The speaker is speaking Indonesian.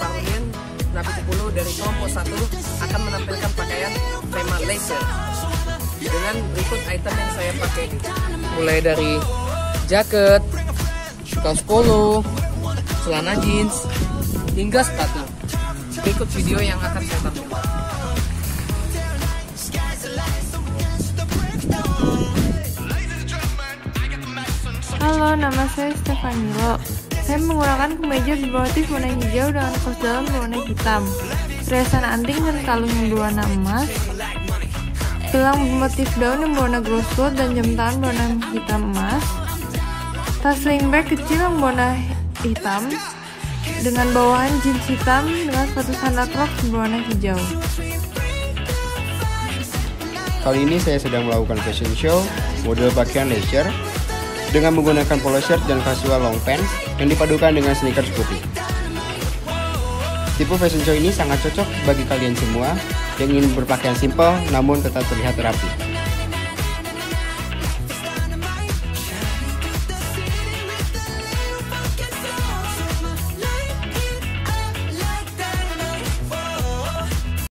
Saya Parmin Napitipulu dari kelompok 1 akan menampilkan pakaian tema laser dengan berikut item yang saya pakai mulai dari jaket, kaos polo, celana jeans, hingga sepatu. Berikut video yang akan saya tampilkan. Halo, nama saya Stefanilo. Saya menggunakan kemeja bermotif warna hijau dengan kaos dalam berwarna hitam. Perhiasan anting dan kalung yang berwarna emas. Gelang bermotif daun yang berwarna groswood dan jam tangan berwarna hitam emas. Tas sling bag kecil yang berwarna hitam dengan bawahan jeans hitam dengan sepatu sandal crocs berwarna hijau. Kali ini saya sedang melakukan fashion show model pakaian leisure dengan menggunakan polo shirt dan casual long pants yang dipadukan dengan sneakers putih. Tipe fashion show ini sangat cocok bagi kalian semua yang ingin berpakaian simpel namun tetap terlihat rapi.